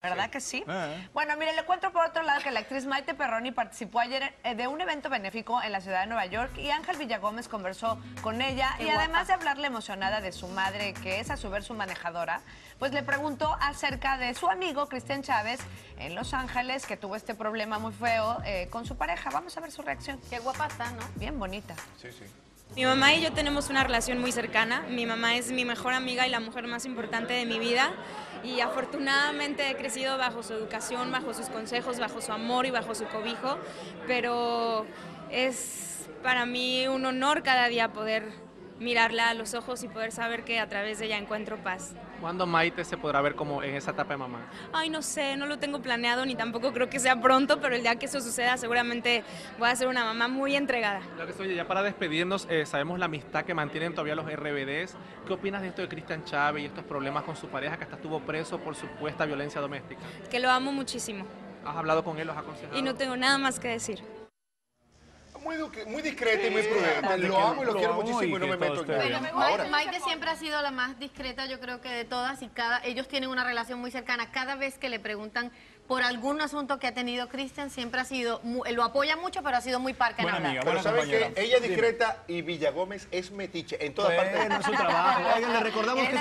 ¿Verdad que sí? Ah. Bueno, mire, le cuento por otro lado que la actriz Maite Perroni participó ayer eh, de un evento benéfico en la ciudad de Nueva York y Ángel Villagómez conversó con ella Qué y guapa. además de hablarle emocionada de su madre, que es a su vez su manejadora, pues le preguntó acerca de su amigo Cristian Chávez en Los Ángeles, que tuvo este problema muy feo eh, con su pareja. Vamos a ver su reacción. Qué guapa está, ¿no? Bien bonita. Sí, sí. Mi mamá y yo tenemos una relación muy cercana. Mi mamá es mi mejor amiga y la mujer más importante de mi vida. Y afortunadamente he crecido bajo su educación, bajo sus consejos, bajo su amor y bajo su cobijo. Pero es para mí un honor cada día poder mirarla a los ojos y poder saber que a través de ella encuentro paz. ¿Cuándo Maite se podrá ver como en esa etapa de mamá? Ay, no sé, no lo tengo planeado ni tampoco creo que sea pronto, pero el día que eso suceda seguramente voy a ser una mamá muy entregada. Lo que soy, ya para despedirnos, eh, sabemos la amistad que mantienen todavía los RBDs. ¿Qué opinas de esto de Cristian Chávez y estos problemas con su pareja que hasta estuvo preso por supuesta violencia doméstica? Que lo amo muchísimo ¿Has hablado con él, los aconsejado? y no tengo nada más que decir. Muy, du- muy discreta y muy prudente. de Lo que amo y lo lo quiero muchísimo y no que me meto en nada. Maite, Ahora, Maite siempre ha sido la más discreta, yo creo que de todas y cada ellos tienen una relación muy cercana. Cada vez que le preguntan por algún asunto que ha tenido Cristian, siempre ha sido, lo apoya mucho, pero ha sido muy parca en hablar. pero ¿sabes qué? Ella es discreta y Villagómez es metiche en todas partes. Bueno, es su trabajo. Oigan, le recordamos que este